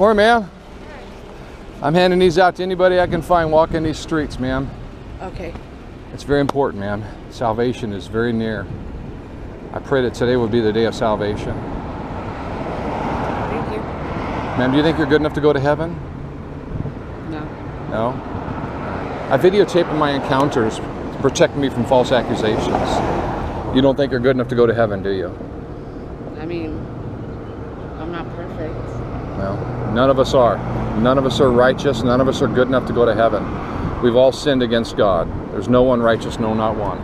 Morning, ma'am. I'm handing these out to anybody I can find walking these streets, ma'am. Okay. It's very important, ma'am. Salvation is very near. I pray that today would be the day of salvation. Thank you. Ma'am, do you think you're good enough to go to heaven? No. No? I videotape my encounters to protect me from false accusations. You don't think you're good enough to go to heaven, do you? I mean, I'm not perfect. No. None of us are. None of us are righteous. None of us are good enough to go to heaven. We've all sinned against God. There's no one righteous, no, not one.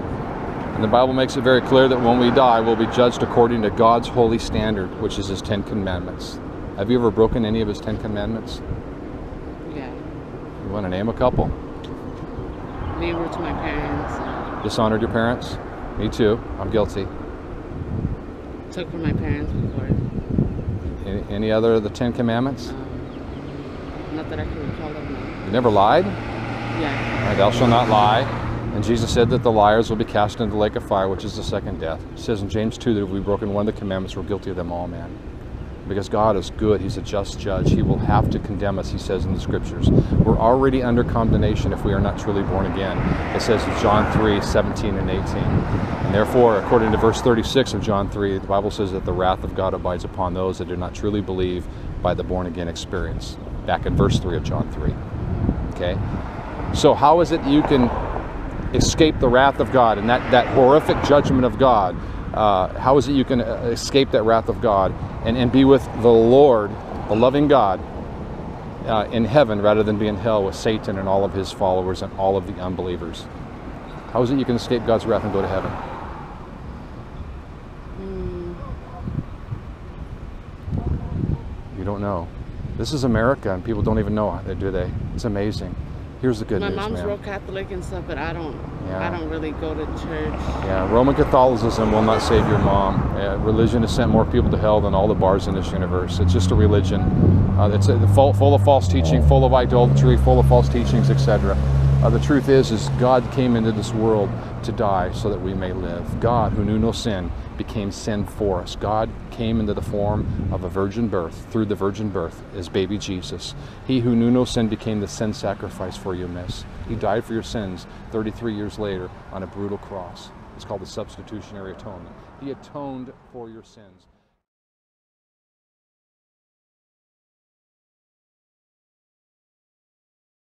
And the Bible makes it very clear that when we die, we'll be judged according to God's holy standard, which is His Ten Commandments. Have you ever broken any of His Ten Commandments? Yeah. You want to name a couple? Rude to my parents. Dishonored your parents? Me too. I'm guilty. Took from my parents before. Any, any other of the Ten Commandments? Um, not that I can recall of now. You never lied? Yeah. Right, thou shalt not lie. And Jesus said that the liars will be cast into the lake of fire, which is the second death. It says in James 2 that if we've broken one of the commandments, we're guilty of them all, man. Because God is good, He's a just judge. He will have to condemn us, He says in the scriptures. We're already under condemnation if we are not truly born again. It says in John 3 17 and 18. And therefore, according to verse 36 of John 3, the Bible says that the wrath of God abides upon those that do not truly believe by the born again experience. Back in verse 3 of John 3. Okay? So, how is it you can escape the wrath of God and that, that horrific judgment of God? Uh, how is it you can uh, escape that wrath of God and, and be with the Lord, the loving God, uh, in heaven rather than be in hell with Satan and all of his followers and all of the unbelievers? How is it you can escape God's wrath and go to heaven? You don't know. This is America, and people don't even know, They do they? It's amazing. Here's the good my news, mom's real Catholic and stuff, but I don't. Yeah. I don't really go to church. Yeah, Roman Catholicism will not save your mom. Uh, religion has sent more people to hell than all the bars in this universe. It's just a religion. Uh, it's uh, full, full of false teaching, full of idolatry, full of false teachings, etc. Uh, the truth is, is God came into this world to die so that we may live. God, who knew no sin, became sin for us. God came into the form of a virgin birth, through the virgin birth, as baby Jesus. He who knew no sin became the sin sacrifice for you, miss. He died for your sins 33 years later on a brutal cross. It's called the substitutionary atonement. He atoned for your sins.